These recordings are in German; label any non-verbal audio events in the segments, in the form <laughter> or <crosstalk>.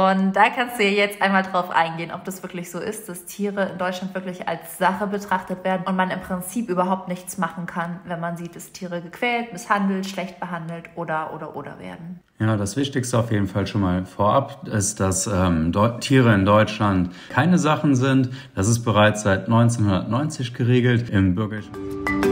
Und da kannst du jetzt einmal drauf eingehen, ob das wirklich so ist, dass Tiere in Deutschland wirklich als Sache betrachtet werden und man im Prinzip überhaupt nichts machen kann, wenn man sieht, dass Tiere gequält, misshandelt, schlecht behandelt oder oder oder werden. Ja, das Wichtigste auf jeden Fall schon mal vorab ist, dass ähm, Tiere in Deutschland keine Sachen sind. Das ist bereits seit 1990 geregelt im bürgerlichen.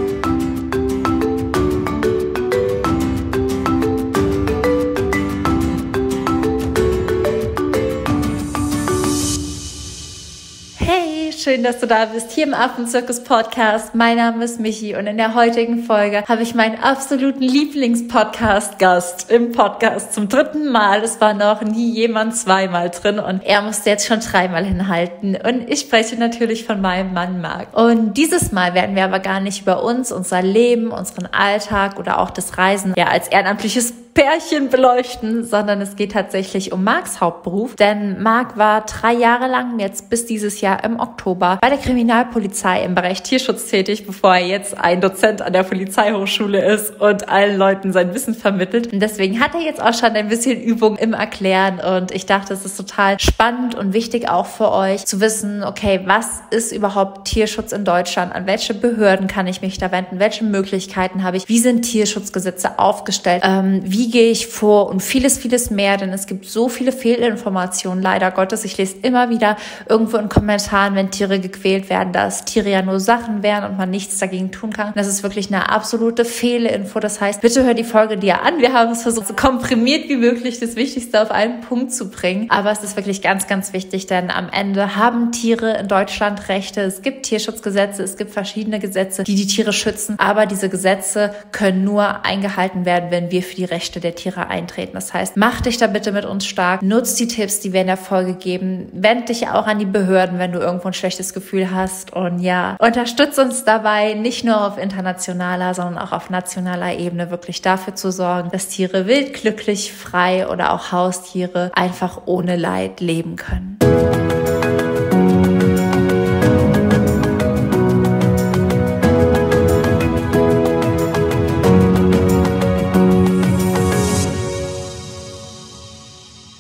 Schön, dass du da bist, hier im Affenzirkus Podcast. Mein Name ist Michi und in der heutigen Folge habe ich meinen absoluten Lieblingspodcast-Gast im Podcast zum dritten Mal. Es war noch nie jemand zweimal drin und er musste jetzt schon dreimal hinhalten. Und ich spreche natürlich von meinem Mann Marc. Und dieses Mal werden wir aber gar nicht über uns, unser Leben, unseren Alltag oder auch das Reisen ja als ehrenamtliches Pärchen beleuchten, sondern es geht tatsächlich um Marks Hauptberuf. Denn Marc war drei Jahre lang, jetzt bis dieses Jahr im Oktober, bei der Kriminalpolizei im Bereich Tierschutz tätig, bevor er jetzt ein Dozent an der Polizeihochschule ist und allen Leuten sein Wissen vermittelt. Und deswegen hat er jetzt auch schon ein bisschen Übung im Erklären. Und ich dachte, es ist total spannend und wichtig auch für euch zu wissen, okay, was ist überhaupt Tierschutz in Deutschland? An welche Behörden kann ich mich da wenden? Welche Möglichkeiten habe ich? Wie sind Tierschutzgesetze aufgestellt? Ähm, wie gehe ich vor und vieles, vieles mehr, denn es gibt so viele Fehlinformationen, leider Gottes. Ich lese immer wieder irgendwo in Kommentaren, wenn Tiere gequält werden, dass Tiere ja nur Sachen wären und man nichts dagegen tun kann. Das ist wirklich eine absolute Fehlinfo. Das heißt, bitte hör die Folge dir an. Wir haben es versucht, so komprimiert wie möglich das Wichtigste auf einen Punkt zu bringen. Aber es ist wirklich ganz, ganz wichtig, denn am Ende haben Tiere in Deutschland Rechte. Es gibt Tierschutzgesetze, es gibt verschiedene Gesetze, die die Tiere schützen. Aber diese Gesetze können nur eingehalten werden, wenn wir für die Rechte der Tiere eintreten. Das heißt, mach dich da bitte mit uns stark, nutz die Tipps, die wir in der Folge geben, wend dich auch an die Behörden, wenn du irgendwo ein schlechtes Gefühl hast und ja, unterstütz uns dabei, nicht nur auf internationaler, sondern auch auf nationaler Ebene wirklich dafür zu sorgen, dass Tiere wild, glücklich, frei oder auch Haustiere einfach ohne Leid leben können.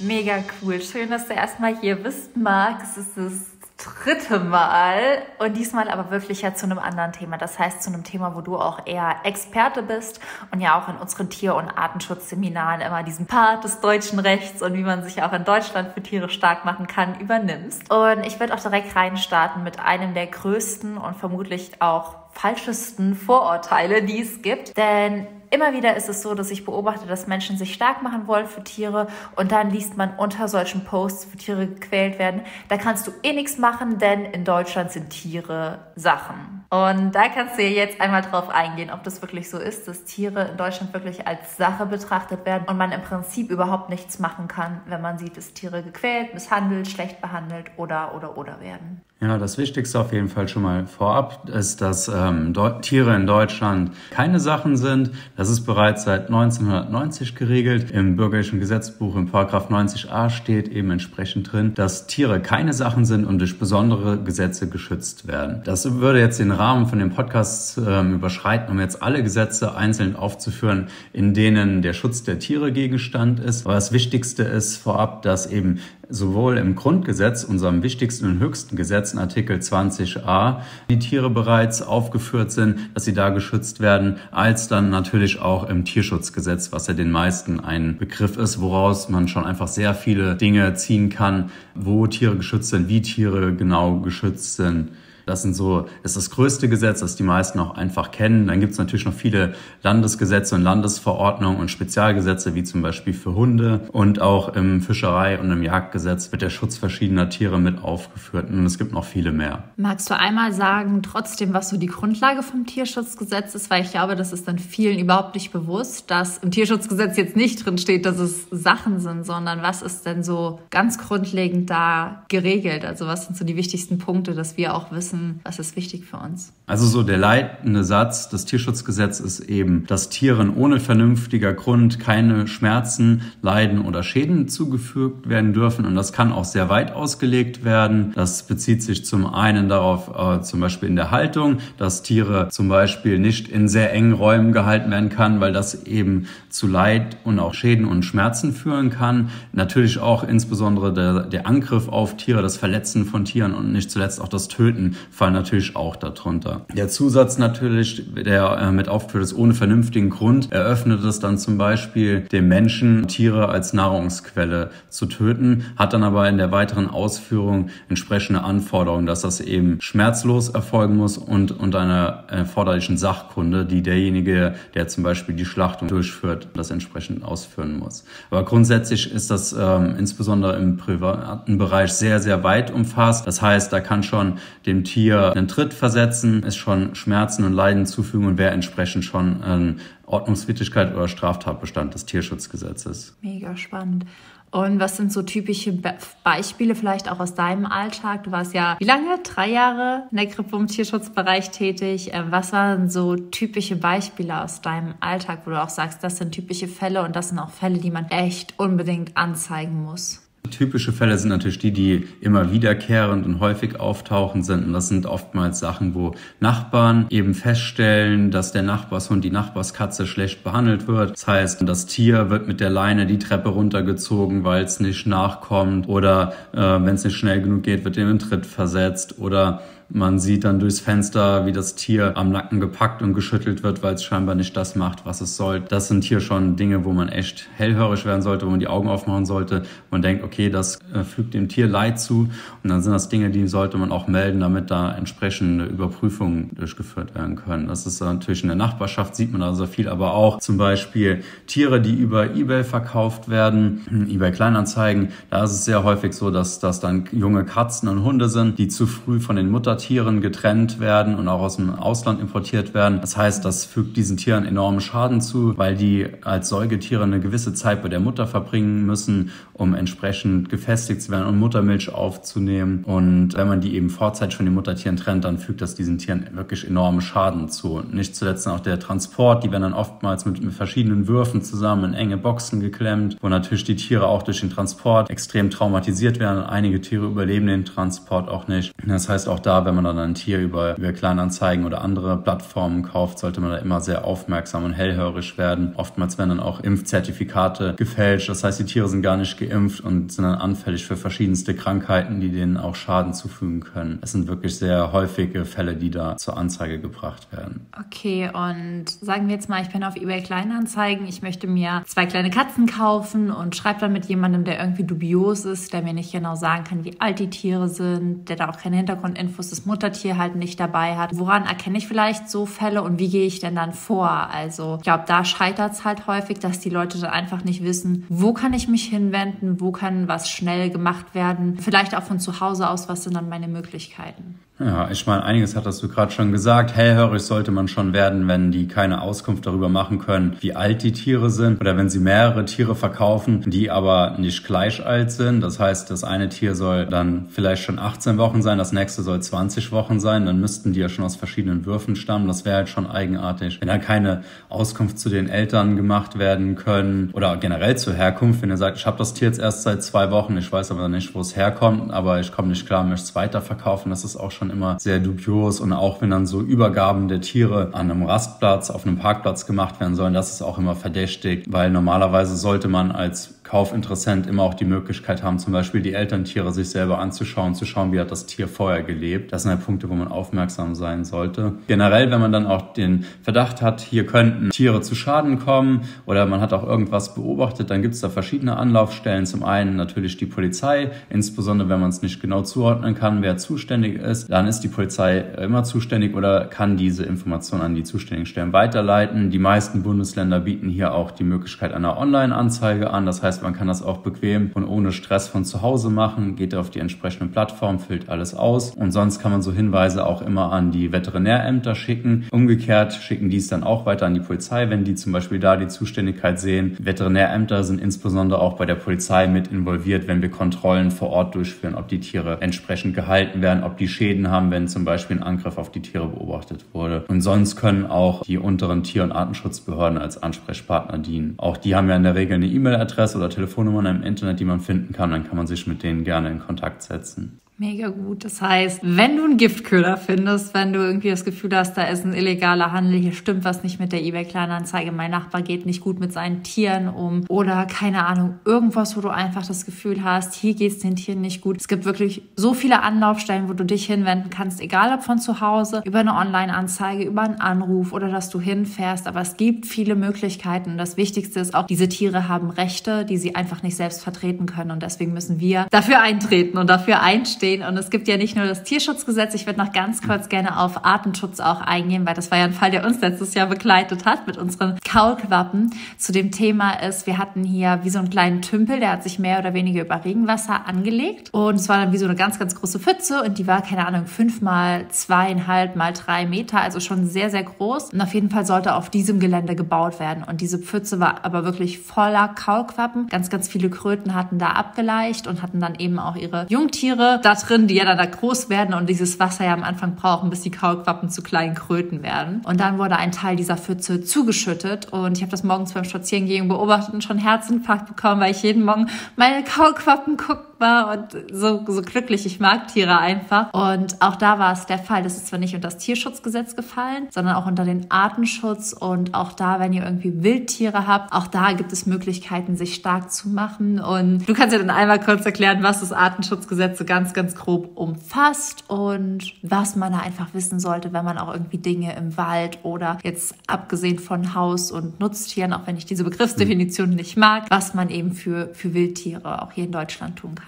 Mega cool. Schön, dass du erstmal hier bist, Marc. Es ist das dritte Mal und diesmal aber wirklich ja zu einem anderen Thema. Das heißt zu einem Thema, wo du auch eher Experte bist und ja auch in unseren Tier- und Artenschutzseminaren immer diesen Part des deutschen Rechts und wie man sich auch in Deutschland für Tiere stark machen kann, übernimmst. Und ich werde auch direkt reinstarten mit einem der größten und vermutlich auch falschesten Vorurteile, die es gibt. Denn immer wieder ist es so, dass ich beobachte, dass Menschen sich stark machen wollen für Tiere und dann liest man unter solchen Posts, wo Tiere gequält werden, da kannst du eh nichts machen, denn in Deutschland sind Tiere Sachen. Und da kannst du jetzt einmal drauf eingehen, ob das wirklich so ist, dass Tiere in Deutschland wirklich als Sache betrachtet werden und man im Prinzip überhaupt nichts machen kann, wenn man sieht, dass Tiere gequält, misshandelt, schlecht behandelt oder oder oder werden. Ja, das Wichtigste auf jeden Fall schon mal vorab ist, dass ähm, Tiere in Deutschland keine Sachen sind. Das ist bereits seit 1990 geregelt. Im bürgerlichen Gesetzbuch im Paragraph 90a steht eben entsprechend drin, dass Tiere keine Sachen sind und durch besondere Gesetze geschützt werden. Das würde jetzt den Rahmen von dem Podcast ähm, überschreiten, um jetzt alle Gesetze einzeln aufzuführen, in denen der Schutz der Tiere Gegenstand ist. Aber das Wichtigste ist vorab, dass eben sowohl im Grundgesetz, unserem wichtigsten und höchsten Gesetz in Artikel 20a, die Tiere bereits aufgeführt sind, dass sie da geschützt werden, als dann natürlich auch im Tierschutzgesetz, was ja den meisten ein Begriff ist, woraus man schon einfach sehr viele Dinge ziehen kann, wo Tiere geschützt sind, wie Tiere genau geschützt sind. Das sind so, ist das größte Gesetz, das die meisten auch einfach kennen. Dann gibt es natürlich noch viele Landesgesetze und Landesverordnungen und Spezialgesetze, wie zum Beispiel für Hunde. Und auch im Fischerei- und im Jagdgesetz wird der Schutz verschiedener Tiere mit aufgeführt. Und es gibt noch viele mehr. Magst du einmal sagen, trotzdem, was so die Grundlage vom Tierschutzgesetz ist? Weil ich glaube, das ist dann vielen überhaupt nicht bewusst, dass im Tierschutzgesetz jetzt nicht drin steht, dass es Sachen sind, sondern was ist denn so ganz grundlegend da geregelt? Also was sind so die wichtigsten Punkte, dass wir auch wissen, wissen, was ist wichtig für uns. Also so der leitende Satz des Tierschutzgesetzes ist eben, dass Tieren ohne vernünftiger Grund keine Schmerzen, Leiden oder Schäden zugefügt werden dürfen. Und das kann auch sehr weit ausgelegt werden. Das bezieht sich zum einen darauf, äh, zum Beispiel in der Haltung, dass Tiere zum Beispiel nicht in sehr engen Räumen gehalten werden kann, weil das eben zu Leid und auch Schäden und Schmerzen führen kann. Natürlich auch insbesondere der, der Angriff auf Tiere, das Verletzen von Tieren und nicht zuletzt auch das Töten fallen natürlich auch darunter. Der Zusatz natürlich, der äh, mit aufgeführt ist, ohne vernünftigen Grund, eröffnet es dann zum Beispiel dem Menschen, Tiere als Nahrungsquelle zu töten, hat dann aber in der weiteren Ausführung entsprechende Anforderungen, dass das eben schmerzlos erfolgen muss und unter einer erforderlichen Sachkunde, die derjenige, der zum Beispiel die Schlachtung durchführt, das entsprechend ausführen muss. Aber grundsätzlich ist das ähm, insbesondere im privaten Bereich sehr, sehr weit umfasst. Das heißt, da kann schon dem Tier einen Tritt versetzen, es schon Schmerzen und Leiden zufügen und wäre entsprechend schon ein Ordnungswidrigkeit oder Straftatbestand des Tierschutzgesetzes. Mega spannend. Und was sind so typische Be Beispiele vielleicht auch aus deinem Alltag? Du warst ja wie lange? Drei Jahre in der Krippe im Tierschutzbereich tätig. Ähm, was waren so typische Beispiele aus deinem Alltag, wo du auch sagst, das sind typische Fälle und das sind auch Fälle, die man echt unbedingt anzeigen muss? Typische Fälle sind natürlich die, die immer wiederkehrend und häufig auftauchen sind. Und das sind oftmals Sachen, wo Nachbarn eben feststellen, dass der Nachbarshund, die Nachbarskatze schlecht behandelt wird. Das heißt, das Tier wird mit der Leine die Treppe runtergezogen, weil es nicht nachkommt. Oder äh, wenn es nicht schnell genug geht, wird in den Tritt versetzt. Oder man sieht dann durchs Fenster, wie das Tier am Nacken gepackt und geschüttelt wird, weil es scheinbar nicht das macht, was es soll. Das sind hier schon Dinge, wo man echt hellhörig werden sollte, wo man die Augen aufmachen sollte. Man denkt, okay, das äh, fügt dem Tier Leid zu. Und dann sind das Dinge, die sollte man auch melden, damit da entsprechende Überprüfungen durchgeführt werden können. Das ist natürlich in der Nachbarschaft, sieht man also viel, aber auch zum Beispiel Tiere, die über Ebay verkauft werden, <clears throat> Ebay Kleinanzeigen. Da ist es sehr häufig so, dass das dann junge Katzen und Hunde sind, die zu früh von den Mutter Tieren getrennt werden und auch aus dem Ausland importiert werden. Das heißt, das fügt diesen Tieren enormen Schaden zu, weil die als Säugetiere eine gewisse Zeit bei der Mutter verbringen müssen, um entsprechend gefestigt zu werden und Muttermilch aufzunehmen. Und wenn man die eben vorzeitig von den Muttertieren trennt, dann fügt das diesen Tieren wirklich enormen Schaden zu. Nicht zuletzt auch der Transport, die werden dann oftmals mit, mit verschiedenen Würfen zusammen in enge Boxen geklemmt, wo natürlich die Tiere auch durch den Transport extrem traumatisiert werden. Einige Tiere überleben den Transport auch nicht. Das heißt auch da, wenn man dann ein Tier über, über Kleinanzeigen oder andere Plattformen kauft, sollte man da immer sehr aufmerksam und hellhörig werden. Oftmals werden dann auch Impfzertifikate gefälscht. Das heißt, die Tiere sind gar nicht geimpft und sind dann anfällig für verschiedenste Krankheiten, die denen auch Schaden zufügen können. Es sind wirklich sehr häufige Fälle, die da zur Anzeige gebracht werden. Okay, und sagen wir jetzt mal, ich bin auf eBay Kleinanzeigen, ich möchte mir zwei kleine Katzen kaufen und schreibe dann mit jemandem, der irgendwie dubios ist, der mir nicht genau sagen kann, wie alt die Tiere sind, der da auch keine Hintergrundinfos das Muttertier halt nicht dabei hat. Woran erkenne ich vielleicht so Fälle und wie gehe ich denn dann vor? Also ich glaube, da scheitert es halt häufig, dass die Leute dann einfach nicht wissen, wo kann ich mich hinwenden, wo kann was schnell gemacht werden. Vielleicht auch von zu Hause aus, was sind dann meine Möglichkeiten. Ja, ich meine, einiges hattest du gerade schon gesagt. Hellhörig sollte man schon werden, wenn die keine Auskunft darüber machen können, wie alt die Tiere sind oder wenn sie mehrere Tiere verkaufen, die aber nicht gleich alt sind. Das heißt, das eine Tier soll dann vielleicht schon 18 Wochen sein, das nächste soll 20 Wochen sein. Dann müssten die ja schon aus verschiedenen Würfen stammen. Das wäre halt schon eigenartig. Wenn da keine Auskunft zu den Eltern gemacht werden können oder generell zur Herkunft, wenn ihr sagt, ich habe das Tier jetzt erst seit zwei Wochen, ich weiß aber nicht, wo es herkommt, aber ich komme nicht klar, möchte es weiterverkaufen, das ist auch schon schon immer sehr dubios. Und auch wenn dann so Übergaben der Tiere an einem Rastplatz, auf einem Parkplatz gemacht werden sollen, das ist auch immer verdächtig, weil normalerweise sollte man als Kaufinteressent immer auch die Möglichkeit haben, zum Beispiel die Elterntiere sich selber anzuschauen, zu schauen, wie hat das Tier vorher gelebt. Das sind halt Punkte, wo man aufmerksam sein sollte. Generell, wenn man dann auch den Verdacht hat, hier könnten Tiere zu Schaden kommen oder man hat auch irgendwas beobachtet, dann gibt es da verschiedene Anlaufstellen. Zum einen natürlich die Polizei, insbesondere wenn man es nicht genau zuordnen kann, wer zuständig ist. Dann ist die Polizei immer zuständig oder kann diese Information an die zuständigen Stellen weiterleiten. Die meisten Bundesländer bieten hier auch die Möglichkeit einer Online-Anzeige an. Das heißt, heißt, man kann das auch bequem und ohne Stress von zu Hause machen, geht auf die entsprechende Plattform, füllt alles aus und sonst kann man so Hinweise auch immer an die Veterinärämter schicken. Umgekehrt schicken die es dann auch weiter an die Polizei, wenn die zum Beispiel da die Zuständigkeit sehen. Veterinärämter sind insbesondere auch bei der Polizei mit involviert, wenn wir Kontrollen vor Ort durchführen, ob die Tiere entsprechend gehalten werden, ob die Schäden haben, wenn zum Beispiel ein Angriff auf die Tiere beobachtet wurde. Und sonst können auch die unteren Tier- und Artenschutzbehörden als Ansprechpartner dienen. Auch die haben ja in der Regel eine E-Mail-Adresse oder Telefonnummer im Internet, die man finden kann. Dann kann man sich mit denen gerne in Kontakt setzen. Mega gut. Das heißt, wenn du einen Giftköder findest, wenn du irgendwie das Gefühl hast, da ist ein illegaler Handel, hier stimmt was nicht mit der eBay-Kleinanzeige, mein Nachbar geht nicht gut mit seinen Tieren um oder keine Ahnung, irgendwas, wo du einfach das Gefühl hast, hier geht es den Tieren nicht gut. Es gibt wirklich so viele Anlaufstellen, wo du dich hinwenden kannst, egal ob von zu Hause, über eine Online-Anzeige, über einen Anruf oder dass du hinfährst. Aber es gibt viele Möglichkeiten. Das Wichtigste ist auch, diese Tiere haben Rechte, die sie einfach nicht selbst vertreten können. Und deswegen müssen wir dafür eintreten und dafür einstehen stehen. Und es gibt ja nicht nur das Tierschutzgesetz, ich würde noch ganz kurz gerne auf Artenschutz auch eingehen, weil das war ja ein Fall, der uns letztes Jahr begleitet hat mit unseren Kaulquappen. Zu dem Thema ist, wir hatten hier wie so einen kleinen Tümpel, der hat sich mehr oder weniger über Regenwasser angelegt. Und es war dann wie so eine ganz, ganz große Pfütze und die war, keine Ahnung, fünf mal zweieinhalb mal drei Meter, also schon sehr, sehr groß. Und auf jeden Fall sollte auf diesem Gelände gebaut werden. Und diese Pfütze war aber wirklich voller Kaulquappen. Ganz, ganz viele Kröten hatten da abgeleicht und hatten dann eben auch ihre Jungtiere da drin, die ja dann da groß werden und dieses Wasser ja am Anfang brauchen, bis die Kaulquappen zu kleinen Kröten werden. Und dann wurde ein Teil dieser Pfütze zugeschüttet und ich habe das morgens beim Spazierengehen beobachtet und schon Herzinfarkt bekommen, weil ich jeden Morgen meine Kaulquappen gucke war und so, so glücklich. Ich mag Tiere einfach. Und auch da war es der Fall. Das ist zwar nicht unter das Tierschutzgesetz gefallen, sondern auch unter den Artenschutz. Und auch da, wenn ihr irgendwie Wildtiere habt, auch da gibt es Möglichkeiten, sich stark zu machen. Und du kannst ja dann einmal kurz erklären, was das Artenschutzgesetz so ganz, ganz grob umfasst und was man da einfach wissen sollte, wenn man auch irgendwie Dinge im Wald oder jetzt abgesehen von Haus- und Nutztieren, auch wenn ich diese Begriffsdefinition nicht mag, was man eben für, für Wildtiere auch hier in Deutschland tun kann kann.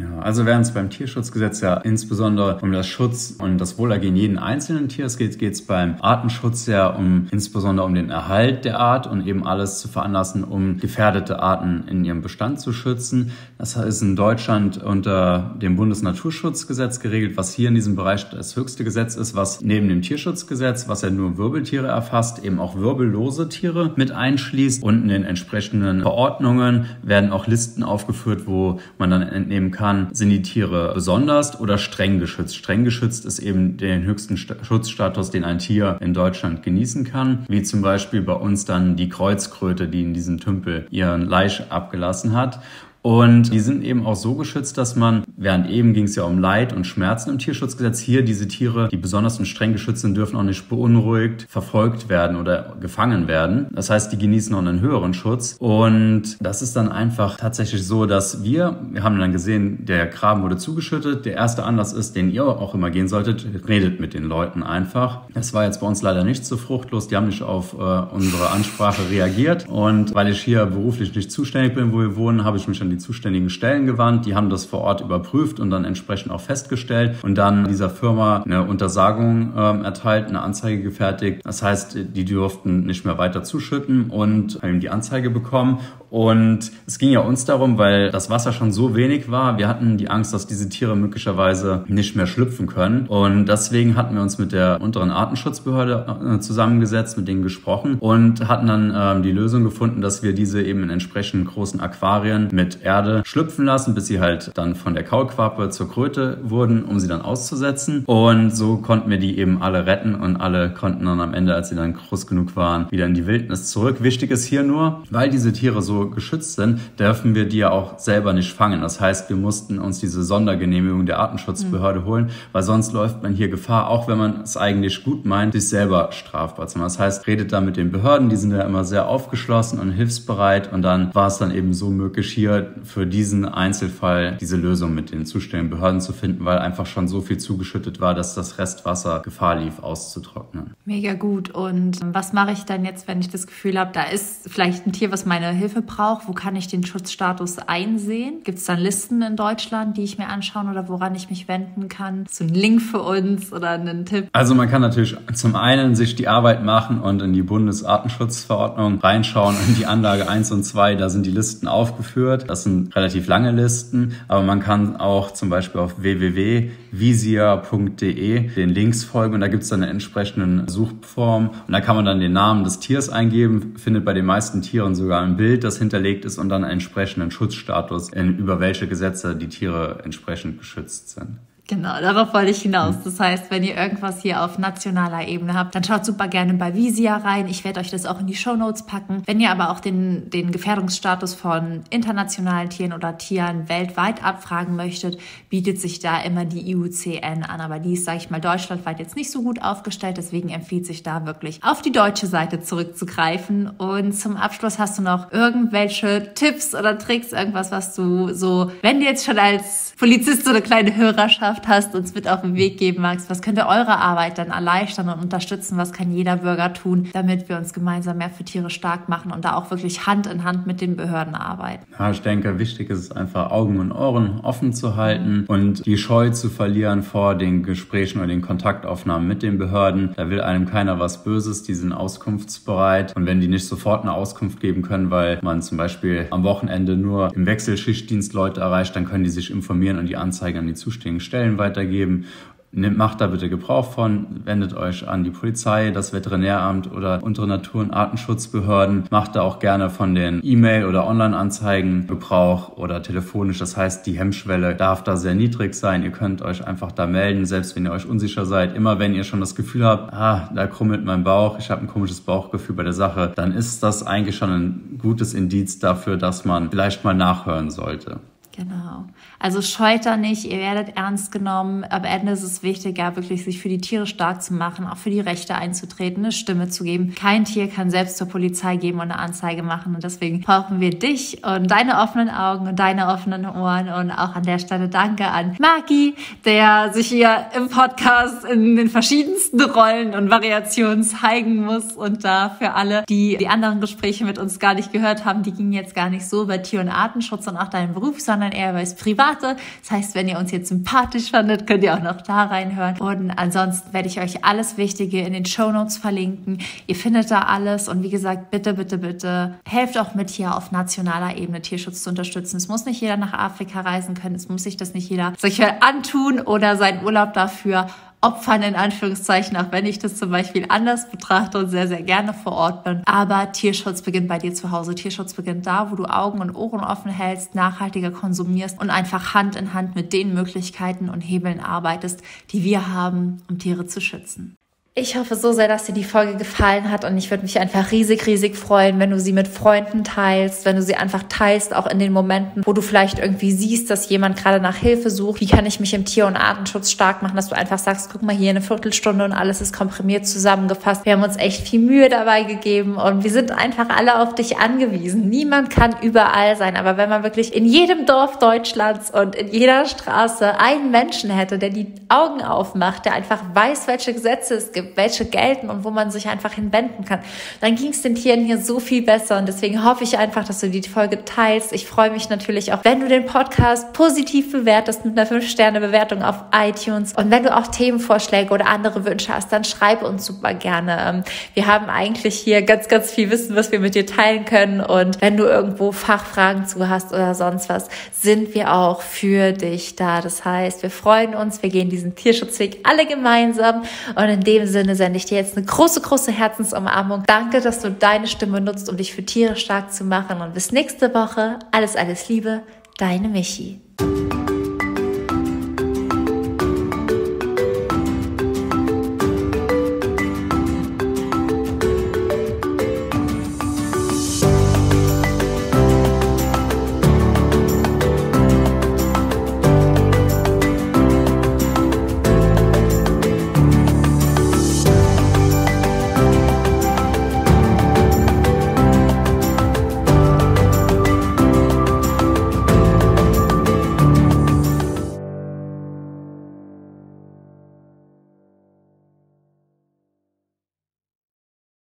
Ja, also während es beim Tierschutzgesetz ja insbesondere um das Schutz und das Wohlergehen jeden einzelnen Tiers geht, geht es beim Artenschutz ja um insbesondere um den Erhalt der Art und eben alles zu veranlassen, um gefährdete Arten in ihrem Bestand zu schützen. Das ist in Deutschland unter dem Bundesnaturschutzgesetz geregelt, was hier in diesem Bereich das höchste Gesetz ist, was neben dem Tierschutzgesetz, was ja nur Wirbeltiere erfasst, eben auch wirbellose Tiere mit einschließt. Und in den entsprechenden Verordnungen werden auch Listen aufgeführt, wo man dann entnehmen kann, kann, sind die Tiere besonders oder streng geschützt. Streng geschützt ist eben den höchsten Schutzstatus, den ein Tier in Deutschland genießen kann, wie zum Beispiel bei uns dann die Kreuzkröte, die in diesem Tümpel ihren Laich abgelassen hat. Und die sind eben auch so geschützt, dass man, während eben ging es ja um Leid und Schmerzen im Tierschutzgesetz, hier diese Tiere, die besonders und streng geschützt sind, dürfen auch nicht beunruhigt, verfolgt werden oder gefangen werden. Das heißt, die genießen auch einen höheren Schutz. Und das ist dann einfach tatsächlich so, dass wir, wir haben dann gesehen, der Graben wurde zugeschüttet. Der erste Anlass ist, den ihr auch immer gehen solltet, redet mit den Leuten einfach. Das war jetzt bei uns leider nicht so fruchtlos. Die haben nicht auf äh, unsere Ansprache reagiert. Und weil ich hier beruflich nicht zuständig bin, wo wir wohnen, habe ich mich an die zuständigen Stellen gewandt. Die haben das vor Ort überprüft und dann entsprechend auch festgestellt und dann dieser Firma eine Untersagung ähm, erteilt, eine Anzeige gefertigt. Das heißt, die durften nicht mehr weiter zuschütten und haben die Anzeige bekommen. Und es ging ja uns darum, weil das Wasser schon so wenig war. Wir hatten die Angst, dass diese Tiere möglicherweise nicht mehr schlüpfen können. Und deswegen hatten wir uns mit der unteren Artenschutzbehörde äh, zusammengesetzt, mit denen gesprochen und hatten dann ähm, die Lösung gefunden, dass wir diese eben in entsprechend großen Aquarien mit Erde schlüpfen lassen, bis sie halt dann von der Kaulquappe zur Kröte wurden, um sie dann auszusetzen. Und so konnten wir die eben alle retten und alle konnten dann am Ende, als sie dann groß genug waren, wieder in die Wildnis zurück. Wichtig ist hier nur, weil diese Tiere so geschützt sind, dürfen wir die ja auch selber nicht fangen. Das heißt, wir mussten uns diese Sondergenehmigung der Artenschutzbehörde mhm. holen, weil sonst läuft man hier Gefahr, auch wenn man es eigentlich gut meint, sich selber strafbar zu machen. Das heißt, redet da mit den Behörden, die sind ja immer sehr aufgeschlossen und hilfsbereit und dann war es dann eben so möglich, hier für diesen Einzelfall diese Lösung mit den zuständigen Behörden zu finden, weil einfach schon so viel zugeschüttet war, dass das Restwasser Gefahr lief, auszutrocknen. Mega gut. Und was mache ich dann jetzt, wenn ich das Gefühl habe, da ist vielleicht ein Tier, was meine Hilfe Gebrauch? Wo kann ich den Schutzstatus einsehen? Gibt es dann Listen in Deutschland, die ich mir anschauen oder woran ich mich wenden kann? So ein Link für uns oder einen Tipp? Also man kann natürlich zum einen sich die Arbeit machen und in die Bundesartenschutzverordnung reinschauen, in die Anlage 1 und 2, da sind die Listen aufgeführt. Das sind relativ lange Listen, aber man kann auch zum Beispiel auf www.visia.de den Links folgen und da gibt es dann eine entsprechende Suchform und da kann man dann den Namen des Tiers eingeben, findet bei den meisten Tieren sogar ein Bild, das hinterlegt ist und dann einen entsprechenden Schutzstatus, über welche Gesetze die Tiere entsprechend geschützt sind. Genau, darauf wollte ich hinaus. Hm. Das heißt, wenn ihr irgendwas hier auf nationaler Ebene habt, dann schaut super gerne bei Visia rein. Ich werde euch das auch in die Show Notes packen. Wenn ihr aber auch den, den Gefährdungsstatus von internationalen Tieren oder Tieren weltweit abfragen möchtet, bietet sich da immer die IUCN an. Aber die ist, sage ich mal, deutschlandweit jetzt nicht so gut aufgestellt. Deswegen empfiehlt sich da wirklich auf die deutsche Seite zurückzugreifen. Und zum Abschluss hast du noch irgendwelche Tipps oder Tricks, irgendwas, was du so, wenn du jetzt schon als Polizist so eine kleine Hörerschaft Hast, uns mit auf den Weg geben magst. Was könnte eure Arbeit dann erleichtern und unterstützen? Was kann jeder Bürger tun, damit wir uns gemeinsam mehr für Tiere stark machen und da auch wirklich Hand in Hand mit den Behörden arbeiten? Ja, ich denke, wichtig ist es einfach, Augen und Ohren offen zu halten und die Scheu zu verlieren vor den Gesprächen oder den Kontaktaufnahmen mit den Behörden. Da will einem keiner was Böses, die sind auskunftsbereit. Und wenn die nicht sofort eine Auskunft geben können, weil man zum Beispiel am Wochenende nur im Wechselschichtdienst Leute erreicht, dann können die sich informieren und die Anzeige an die zuständigen Stellen Stellen weitergeben. Macht da bitte Gebrauch von, wendet euch an die Polizei, das Veterinäramt oder unsere Natur- und Artenschutzbehörden. Macht da auch gerne von den E-Mail- oder Online-Anzeigen Gebrauch oder telefonisch. Das heißt, die Hemmschwelle darf da sehr niedrig sein. Ihr könnt euch einfach da melden, selbst wenn ihr euch unsicher seid. Immer wenn ihr schon das Gefühl habt, ah, da krummelt mein Bauch, ich habe ein komisches Bauchgefühl bei der Sache, dann ist das eigentlich schon ein gutes Indiz dafür, dass man vielleicht mal nachhören sollte. Genau. Also scheut da nicht, ihr werdet ernst genommen. Am Ende ist es wichtig, ja wirklich sich für die Tiere stark zu machen, auch für die Rechte einzutreten, eine Stimme zu geben. Kein Tier kann selbst zur Polizei gehen und eine Anzeige machen. Und deswegen brauchen wir dich und deine offenen Augen und deine offenen Ohren. Und auch an der Stelle danke an Maki, der sich hier im Podcast in den verschiedensten Rollen und Variationen zeigen muss. Und da für alle, die die anderen Gespräche mit uns gar nicht gehört haben, die gingen jetzt gar nicht so über Tier- und Artenschutz und auch deinen Beruf, sondern sondern eher über das Private. Das heißt, wenn ihr uns jetzt sympathisch fandet, könnt ihr auch noch da reinhören. Und ansonsten werde ich euch alles Wichtige in den Show Notes verlinken. Ihr findet da alles. Und wie gesagt, bitte, bitte, bitte helft auch mit hier auf nationaler Ebene Tierschutz zu unterstützen. Es muss nicht jeder nach Afrika reisen können. Es muss sich das nicht jeder sich antun oder seinen Urlaub dafür opfern, in Anführungszeichen, auch wenn ich das zum Beispiel anders betrachte und sehr, sehr gerne vor Ort bin. Aber Tierschutz beginnt bei dir zu Hause. Tierschutz beginnt da, wo du Augen und Ohren offen hältst, nachhaltiger konsumierst und einfach Hand in Hand mit den Möglichkeiten und Hebeln arbeitest, die wir haben, um Tiere zu schützen. Ich hoffe so sehr, dass dir die Folge gefallen hat und ich würde mich einfach riesig, riesig freuen, wenn du sie mit Freunden teilst, wenn du sie einfach teilst, auch in den Momenten, wo du vielleicht irgendwie siehst, dass jemand gerade nach Hilfe sucht. Wie kann ich mich im Tier- und Artenschutz stark machen, dass du einfach sagst, guck mal hier eine Viertelstunde und alles ist komprimiert zusammengefasst. Wir haben uns echt viel Mühe dabei gegeben und wir sind einfach alle auf dich angewiesen. Niemand kann überall sein, aber wenn man wirklich in jedem Dorf Deutschlands und in jeder Straße einen Menschen hätte, der die Augen aufmacht, der einfach weiß, welche Gesetze es gibt, welche gelten und wo man sich einfach hinwenden kann, dann ging es den Tieren hier so viel besser. Und deswegen hoffe ich einfach, dass du die Folge teilst. Ich freue mich natürlich auch, wenn du den Podcast positiv bewertest mit einer 5-Sterne-Bewertung auf iTunes. Und wenn du auch Themenvorschläge oder andere Wünsche hast, dann schreibe uns super gerne. Ähm, wir haben eigentlich hier ganz, ganz viel Wissen, was wir mit dir teilen können. Und wenn du irgendwo Fachfragen zu hast oder sonst was, sind wir auch für dich da. Das heißt, wir freuen uns, wir gehen diesen Tierschutzweg alle gemeinsam. Und in dem Sinne Sinne sende ich dir jetzt eine große, große Herzensumarmung. Danke, dass du deine Stimme nutzt, um dich für Tiere stark zu machen. Und bis nächste Woche. Alles, alles Liebe. Deine Michi.